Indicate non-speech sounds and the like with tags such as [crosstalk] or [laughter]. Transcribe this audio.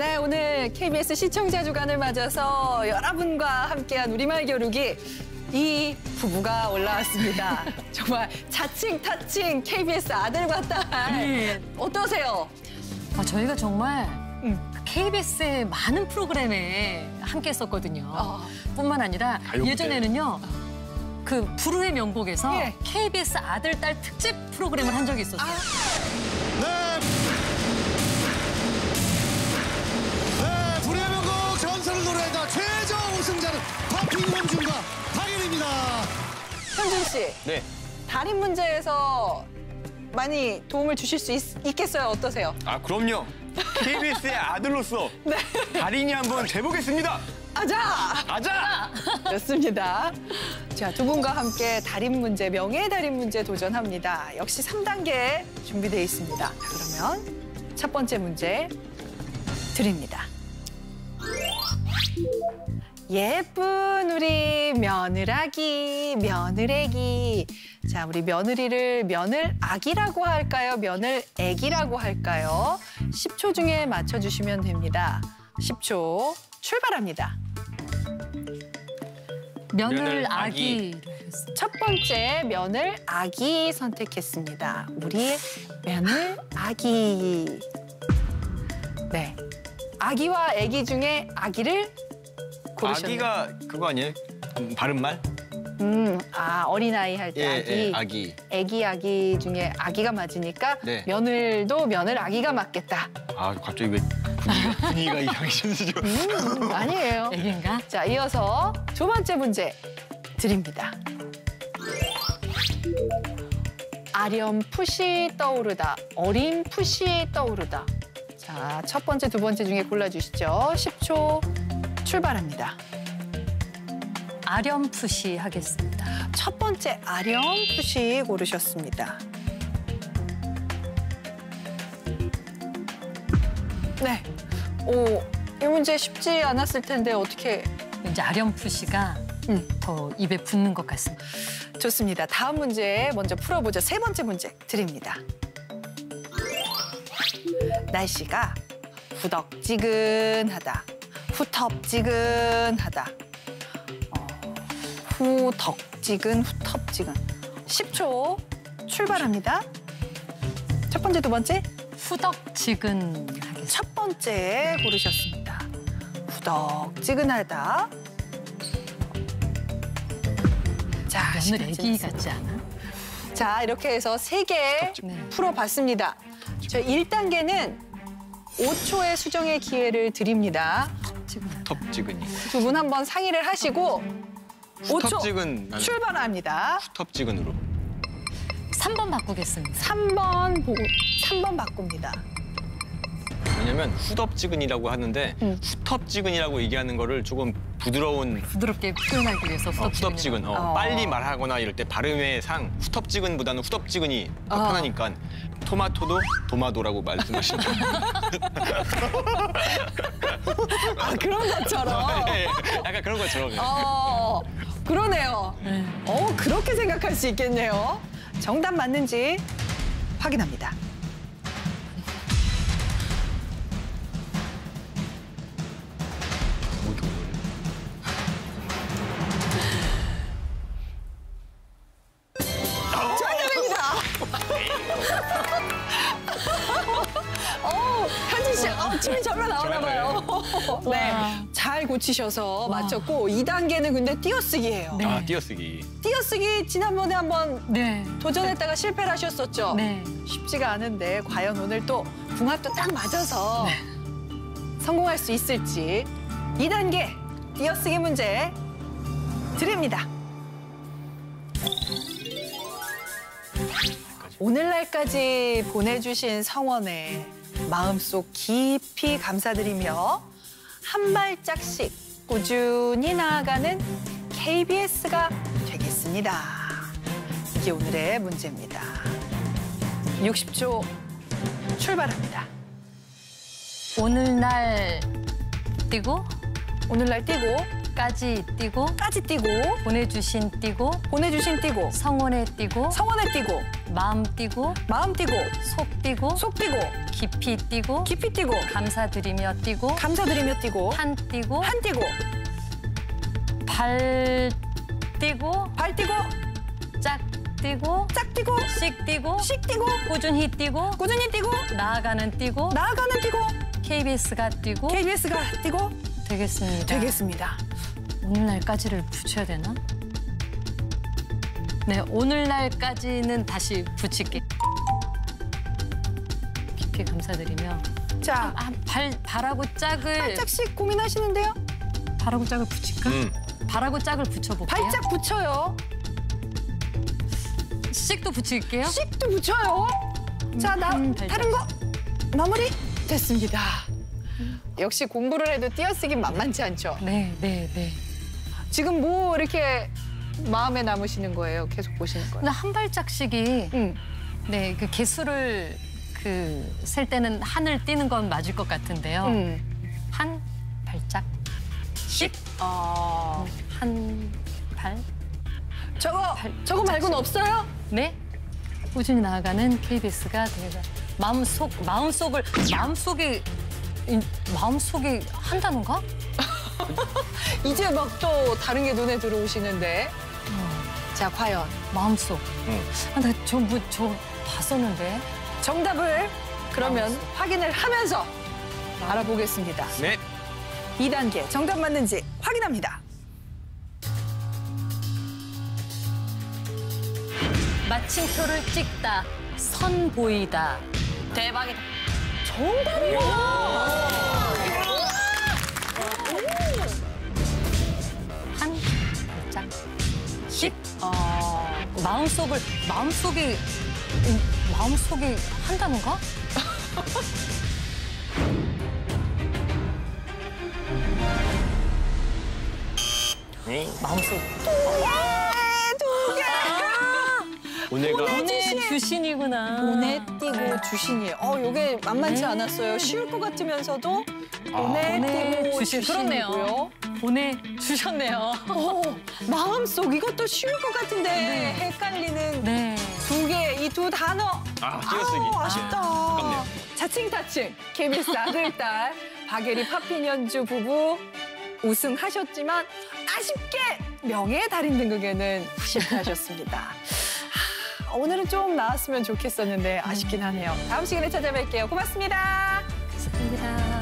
네, 오늘 KBS 시청자 주간을 맞아서 여러분과 함께한 우리말 겨루기 이 부부가 올라왔습니다. [laughs] 정말 자칭 타칭 KBS 아들과 딸 네. 어떠세요? 아, 저희가 정말 음. KBS의 많은 프로그램에 함께 했었거든요. 아. 뿐만 아니라. 예전에는요. 그 불후의 명곡에서 예. KBS 아들, 딸 특집 프로그램을 한 적이 있었어요. 네. 최저 우승자는 파핑 홍준과 박예리입니다. 현준 씨, 네. 달인 문제에서 많이 도움을 주실 수 있, 겠어요 어떠세요? 아 그럼요. KBS의 아들로서 [laughs] 네. 달인이 한번 돼보겠습니다. 아자! 가자. 좋습니다. 자, 두 분과 함께 달인 문제, 명예 달인 문제 도전합니다. 역시 3단계 준비되어 있습니다. 자, 그러면 첫 번째 문제 드립니다. 예쁜 우리 며느라기, 며느래기. 자, 우리 며느리를 며느아기라고 할까요? 며느애기라고 할까요? 10초 중에 맞춰주시면 됩니다. 10초 출발합니다. 며늘 며늘 아기. 아기. 첫 번째 면을 아기 선택했습니다. 우리의 면을 아기. 네. 아기와 아기 중에 아기를 고르셨네요. 아기가 그거 아니에요? 음, 바른말? 음, 아 어린아이 할때 아기. 예, 아기. 아기 아기 중에 아기가 맞으니까 네. 며느도 며느 아기가 맞겠다. 아 갑자기 왜 분위기가, 분위기가 이상해지죠? 음, 아니에요. 애기인가? 자, 이어서 두 번째 문제 드립니다. 아렴풋이 떠오르다, 어림풋이 떠오르다. 자, 첫 번째, 두 번째 중에 골라주시죠. 10초 출발합니다. 아렴풋이 하겠습니다. 첫 번째 아렴풋이 고르셨습니다. 네. 오, 이 문제 쉽지 않았을 텐데 어떻게 이제 아렴풋이가 음. 더 입에 붙는 것 같습니다. 좋습니다. 다음 문제 먼저 풀어보죠. 세 번째 문제 드립니다. 날씨가 후덕지근하다. 후텁지근하다. 어, 후덕지근, 후텁지근. 10초 출발합니다. 첫 번째, 두 번째. 후덕지근. 첫 번째 고르셨습니다. 후덕지근하다. 자, 시간 애기. 같지 않아? 자, 이렇게 해서 세개 네. 풀어봤습니다. 저 1단계는 5초의 수정의 기회를 드립니다. 텁지근이. 두 분 한번 상의를 하시고 5초 텁지근. 나는 출발합니다. 텁지근으로. 3번 바꾸겠습니다. 3번 보고 3번 바꿉니다. 왜냐면 후덥지근이라고 하는데 음. 후텁지근이라고 얘기하는 거를 조금 부드러운 부드럽게 표현하기 위해서 어, 후덥지근. 어, 어. 빨리 말하거나 이럴 때 발음의 상 후텁지근보다는 후덥지근이 더 어. 편하니까 토마토도 도마도라고 말씀하시는 [laughs] 아, 그런 것처럼. [laughs] 네, 약간 그런 것처럼. 어, 그러네요. 네. 어, 그렇게 생각할 수 있겠네요. 정답 맞는지 확인합니다. 아, 침이 절로 나오나 봐요. [laughs] 네, 잘 고치셔서 맞췄고 2단계는 근데 띄어쓰기예요. 네. 아 띄어쓰기. 띄어쓰기 지난번에 한번 네. 도전했다가 실패를 하셨었죠. 네. 쉽지가 않은데 과연 오늘 또 궁합도 딱 맞아서 성공할 수 있을지 2단계 띄어쓰기 문제 드립니다. 오늘날까지 보내주신 성원에 마음속 깊이 감사드리며 한 발짝씩 꾸준히 나아가는 KBS가 되겠습니다. 이게 오늘의 문제입니다. 60초 출발합니다. 오늘날 뛰고 오늘날 뛰고 까지 띄고 까지 띄고 보내주신 띄고 보내주신 띄고 성원에 띄고 성원에 띄고 마음 띄고 마음 띄고 속 띄고 속 띄고 깊이 띄고 깊이 띄고 감사드리며 띄고 감사드리며 띄고 한 띄고 한 띄고 발 띄고 발 띄고 짝 띄고 짝 띄고 씩 띄고 씩 띄고 꾸준히 띄고 꾸준히 띄고 나아가는 띄고 나아가는 띄고 KBS가 띄고 KBS가 띄고 되겠습니다. 되겠습니다. 오늘날까지를 붙여야 되나? 네, 오늘날까지는 다시 붙일게. 깊이 감사드리며 자, 아, 발 발하고 짝을 살짝씩 고민하시는데요. 발하고 짝을 붙일까? 음. 발하고 짝을 붙여볼게요. 발짝 붙여요. 씩도 붙일게요. 씩도 붙여요. 자, 나 음. 다른 거 마무리 됐습니다. 역시 공부를 해도 띄어쓰긴 만만치 않죠. 네, 네, 네. 지금 뭐 이렇게 마음에 남으시는 거예요? 계속 보시는 거예요? 근데 한 발짝씩이 응. 네, 그 개수를 그 셀 때는 한을 띄는 건 맞을 것 같은데요. 응. 한 발짝 씩, 아, 한 발, 저거 발- 저거 말고는 없어요? 네. 꾸준히 나아가는 KBS가 되겠다. 마음속 마음속을 마음속에 이- 마음속에 한 단어인가? [laughs] 이제 막 또 다른 게 눈에 들어오시는데. 자, 과연 마음속. 응. 아, 나 저 뭐 저 봤었는데. 정답을 그러면 확인을 하면서 알아보겠습니다. 네. 2단계 정답 맞는지 확인합니다. 마침표를 찍다. 선 보이다. 대박이다. 한 10? 어, 아, 마음속을, 마음속에, 음, 마음속에 한다는가? 네. 마음속. 오네가 아. 오네 주신이구나. 오네 띄고 주신이에요. 어, 요게 만만치 네. 않았어요. 쉬울 것 같으면서도 오네 아. 띄고 주신. 그렇네요. 주신이고요. 보내 주셨네요. 어, 마음속 이것도 쉬울 것 같은데 네. 헷갈리는 네. 두 개, 이 두 단어. 아, 띄어쓰기. 아우, 아쉽다. 아깝네요. 자칭타칭 KBS 아들, 딸 박예리 파핀 연주 부부 우승하셨지만 아쉽게 명예의 달인 등극에는 실패하셨습니다. 하, 오늘은 좀 나았으면 좋겠었는데 아쉽긴 하네요. 다음 시간에 찾아뵐게요. 고맙습니다. 감사합니다.